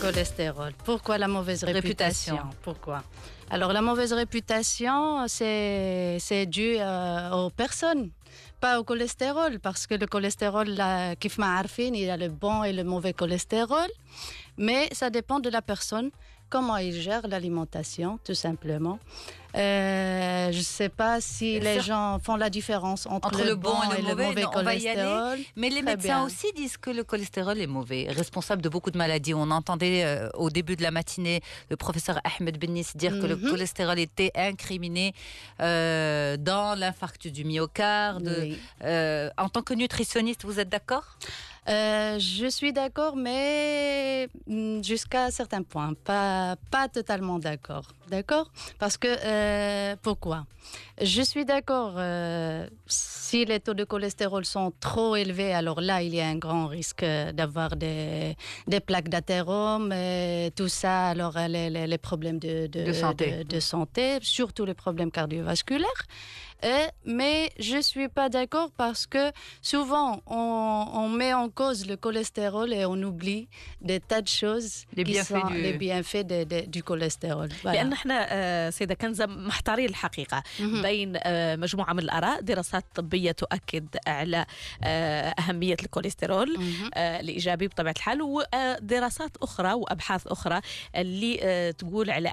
cholestérol. Pourquoi la mauvaise réputation. Pourquoi? Alors la mauvaise réputation, c'est dû euh, aux personnes, pas au cholestérol, parce que le cholestérol, kif il a le bon et le mauvais cholestérol, mais ça dépend de la personne, comment il gère l'alimentation, tout simplement. Euh, je ne sais pas si les gens font la différence entre, Entre le bon et le mauvais, non, on va y aller. cholestérol. Mais les Très médecins bien. aussi disent que le cholestérol est mauvais, responsable de beaucoup de maladies. On entendait euh, au début de la matinée le professeur Ahmed Bennis dire que le Mhm. cholestérol était incriminé euh, dans l'infarctus du myocarde. Oui. Euh, en tant que nutritionniste, vous êtes d'accord? Euh, je suis d'accord, mais mm, jusqu'à un certain point, pas, pas totalement d'accord. D'accord? Parce que, euh, pourquoi? Je suis d'accord, euh, si les taux de cholestérol sont trop élevés, alors là, il y a un grand risque d'avoir des, des plaques d'athérome, et tout ça, alors les, les- les problèmes de, De santé. de- de santé, surtout les problèmes cardiovasculaires. Euh, mais je suis pas d'accord parce que souvent on, on met en cause le cholestérol et on oublie des tas de choses Les qui bienfaits sont du- les bienfaits de- de- du cholestérol. Voilà. لأن إحنا آه، سيدة كنزة محتارين الحقيقة مهم. بين آه، مجموعة من الآراء دراسات طبية تؤكد على آه، أهمية الكوليسترول مهم. الإيجابي بطبيعة الحال ودراسات أخرى وأبحاث أخرى اللي تقول على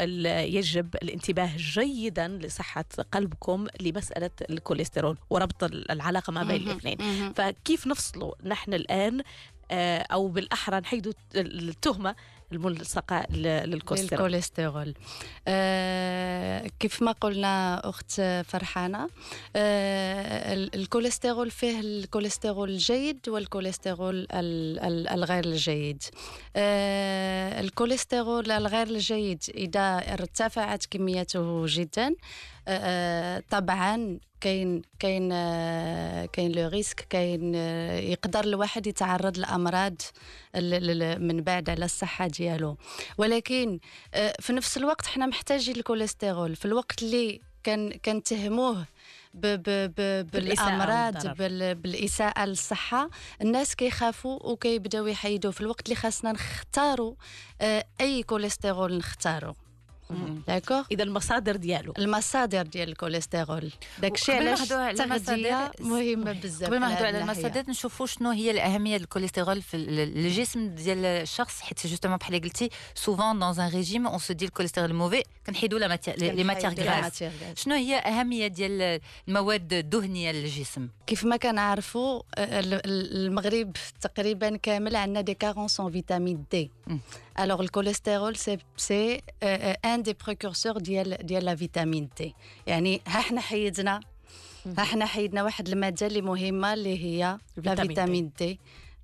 ال- يجب الانتباه جيدا لصحة قلبكم لمسألة الكوليسترول وربط ال- العلاقة ما بين. الاثنين. فكيف نفصلوا نحن الآن آه، أو بالأحرى نحيدوا التهمة الملصقة للكوليسترول الكوليسترول آه كيف ما قلنا أخت فرحانة آه ال- الكوليسترول فيه الكوليسترول الجيد والكوليسترول ال- ال- الغير الجيد. آه الكوليسترول الغير الجيد إذا ارتفعت كميته جدا آه طبعا كاين كاين آه، كاين le risque كاين آه، يقدر الواحد يتعرض لأمراض من بعد على الصحة ديالو. ولكن آه، في نفس الوقت حنا محتاجين الكوليسترول. في الوقت اللي كان كنتهموه ب ب ب بالأمراض. بال بالإساءة للصحة الناس كيخافوا وكيبداو يحيدوا. في الوقت اللي خاصنا نختاروا آه، أي كوليسترول نختاروا. d'accord إذا المصادر ديالو. المصادر ديال الكوليسترول داكشي علاش التغذيه المصادر، مهمة بزاف قبل ما في نهضروا على. المصادر نشوفوا شنو هي الأهمية الكوليسترول في ال- الجسم ديال الشخص حيت justement بحال اللي قلتي souvent dans un régime on se dit الكوليسترول mauvais كنحيدوا لي كنحيدوا grasses. شنو هي أهمية ديال المواد الدهنية للجسم؟ كيف ما كنعرفوا ال- ال- المغرب تقريبا كامل عندنا des carences en vitamine D. alors الكوليسترول c'est c'est un des précurseurs ديال ديال la vitamine D يعني ها حنا حيدنا ها حنا حيدنا واحد المادة اللي مهمة اللي هي لا فيتامين دي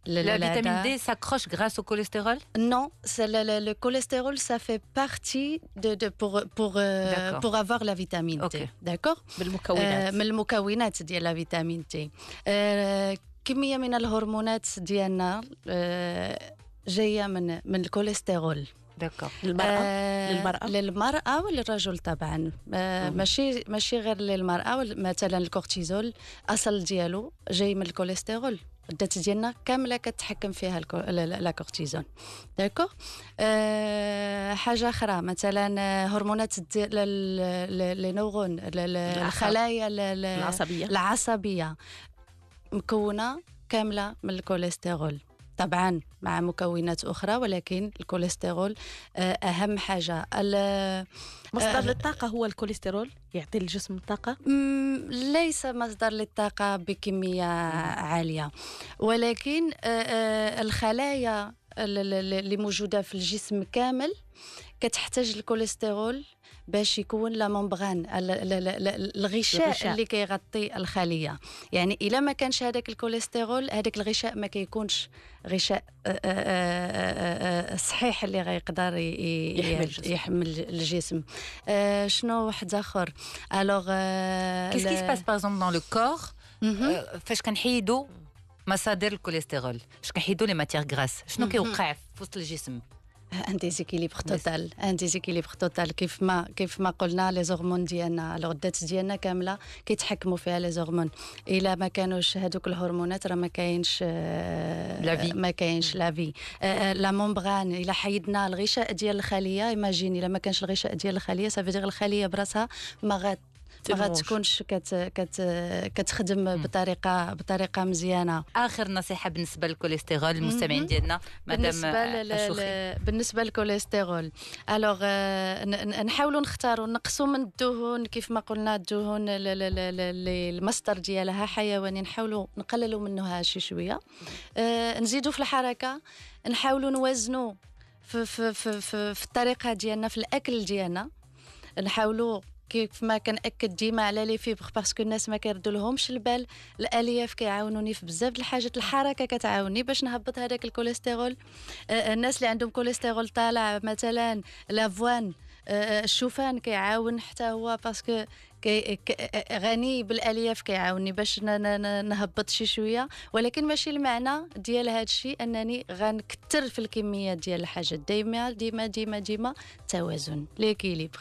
La vitamine D s'accroche grâce au cholestérol? Non, c'est le, le- le cholestérol, ça fait partie de, de pour, pour, euh, pour avoir la vitamine Ok. D. D'accord بالمكونات آه، من المكونات ديال la vitamine D آه، كميه من الهرمونات ديالنا جاية من من الكوليسترول D'accord. للمرأة آه، للمرأة؟ للمرأة وللرجل طبعا آه،. ماشي ماشي غير للمرأة مثلا الكورتيزول أصل ديالو جاي من الكوليسترول الغدات ديالنا كاملة كتحكم فيها. la, cortisone d'accord آه حاجة أخرى مثلا هرمونات les neurones. الخلايا العصبية العصبية مكونة كاملة من الكوليسترول طبعا مع مكونات أخرى ولكن الكوليسترول آه، أهم حاجة. ال- مصدر آه. للطاقة هو الكوليسترول يعطي الجسم الطاقة؟ ليس مصدر للطاقة بكمية عالية. ولكن آه، آه، الخلايا ال- ال- اللي موجودة في الجسم كامل كتحتاج الكوليسترول باش يكون la membrane ال- ال- ال- ال- الغشاء الغشاء. اللي كيغطي الخلية يعني إلا ما كانش هذاك الكوليسترول هذاك الغشاء ما كيكونش غشاء آه، آه، آه، صحيح اللي غيقدر ي- ي- يحمي الجسم. يحمل الجسم شنو واحد آخر alors par exemple dans le corps Mhm. euh, فاش كنحيدوا مصادر الكوليسترول. فاش كنحيدوا les matières grasses. شنو. كيوقع في وسط الجسم؟ un déséquilibre total un déséquilibre total كيف ما كيف ما قلنا les hormones ديالنا الغدات ديالنا كاملة كيتحكموا فيها les hormones إلا ما كانوش هذوك الهرمونات راه ما كاينش la vie ما كاينش la vie la membrane إلا حيدنا الغشاء ديال الخلية imaginez إلا ما كانش الغشاء ديال الخلية صافي الخلية براسها ما غات ما غتكونش كت كت كتخدم بطريقه بطريقة مزيانة. آخر نصيحة بالنسبة للكوليسترول المستمعين ديالنا بالنسبة ل... بالنسبة للكوليسترول alors نحاولوا نختاروا نقصوا من الدهون كيف ما قلنا الدهون المصدر ديالها حيواني نحاولوا نقللوا منها شي شوية. أه نزيدوا في الحركة نحاولوا نوازنوا في في في في, في الطريقة ديالنا في الأكل ديالنا. نحاولوا كيف ما كنأكد ديما على les fibres parce que الناس ما كيردوا لهمش البال. الألياف كيعاونوني في بزاف د الحاجات. الحركة كتعاوني باش نهبط هذاك الكوليسترول. الناس اللي عندهم كوليسترول طالع مثلا l'avoine الشوفان كيعاون حتى هو parce qu'il غني بالألياف كيعاوني باش نهبط شي شوية. ولكن ماشي المعنى ديال هذا الشيء أنني غنكثر في الكميات ديال الحاجات. ديما ديما ديما ديما توازن ليكيليبر